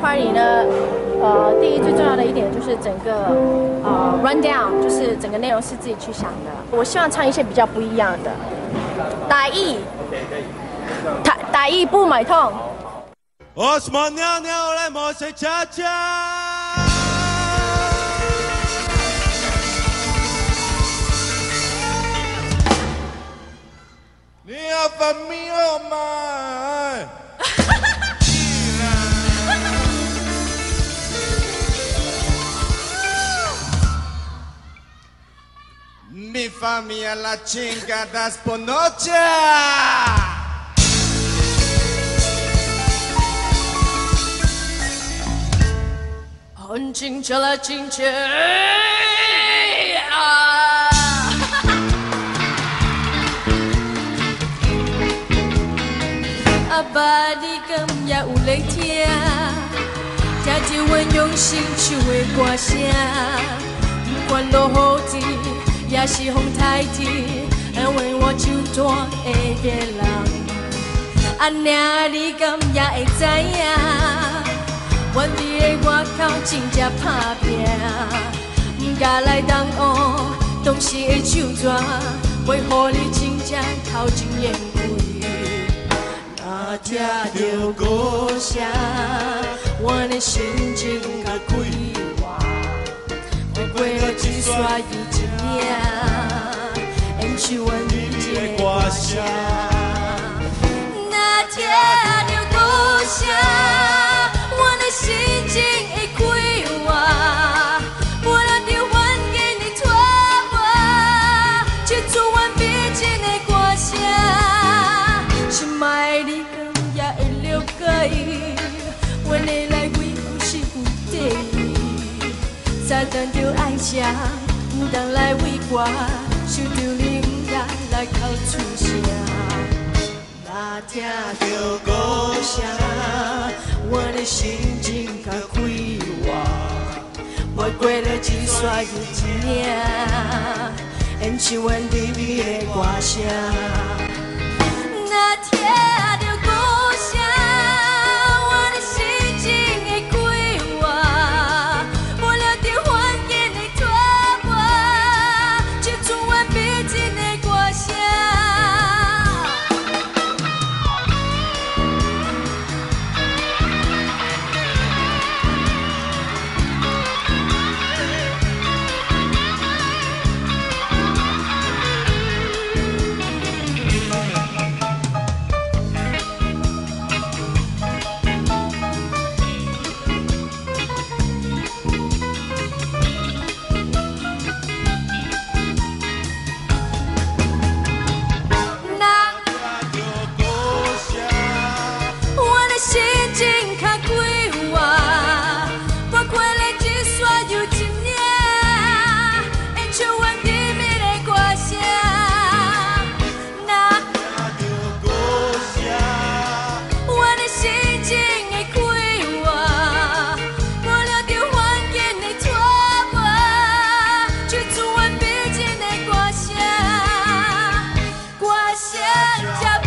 Party 呢，呃，第一最重要的一点就是整个呃 run down，就是整个内容是自己去想的。我希望唱一些比较不一样的，打意，打打意不买痛。我是猫尿尿来摸谁恰恰。Famiglia la cinga da sponoccia! 很清澈了，清澈啊！阿爸，你今夜有来听，听着阮用心唱的歌声，不管落雨天，也是风台天，因为我手段会个人，阿娘，你今夜会知影？阮伫个外口真正打拼，毋敢来东乌，当时的手纸，袂互你真正头前烟鬼。若听着歌声，阮的心情较快演唱阮的歌声。若听着歌声。我的心情会快活，无论着环境的拖磨，唱出阮毕情的歌声。心爱的你今夜会了解，阮的来为不是有底。早等着爱情，不当来为我，来哭出声。若听着歌声。我的心情较快活，袂过了一刷又一领，演唱阮甜蜜的歌声。Punjab.